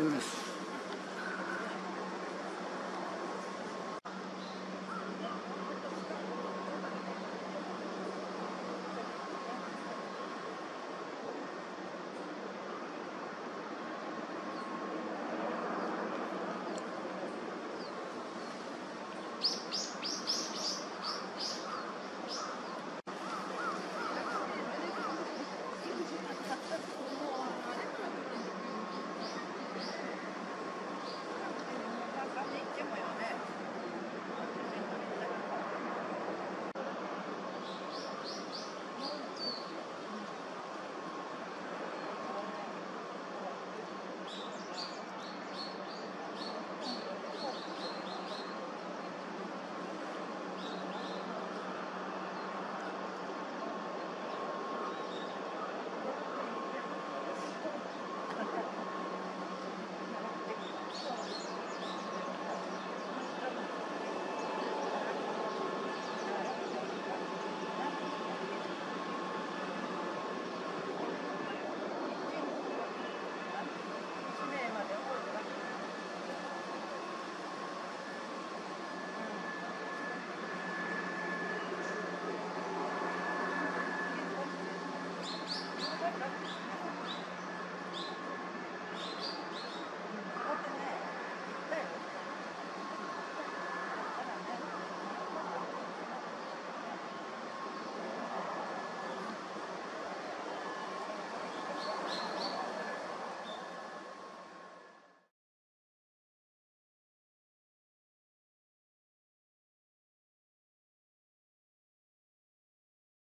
It